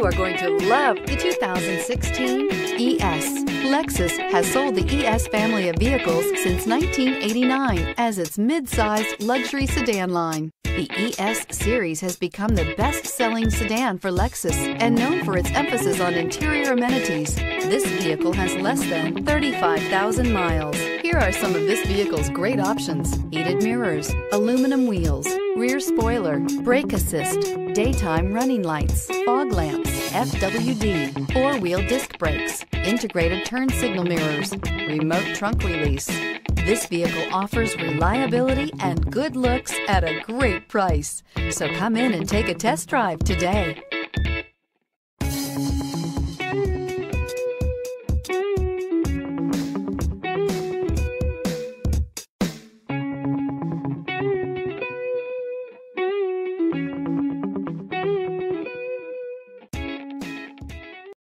You are going to love the 2016 ES. Lexus has sold the ES family of vehicles since 1989 as its mid-sized luxury sedan line. The ES series has become the best-selling sedan for Lexus and known for its emphasis on interior amenities. This vehicle has less than 35,000 miles. Here are some of this vehicle's great options. Heated mirrors, aluminum wheels, rear spoiler, brake assist, daytime running lights, fog lamps, FWD, four-wheel disc brakes, integrated turn signal mirrors, remote trunk release. This vehicle offers reliability and good looks at a great price. So come in and take a test drive today.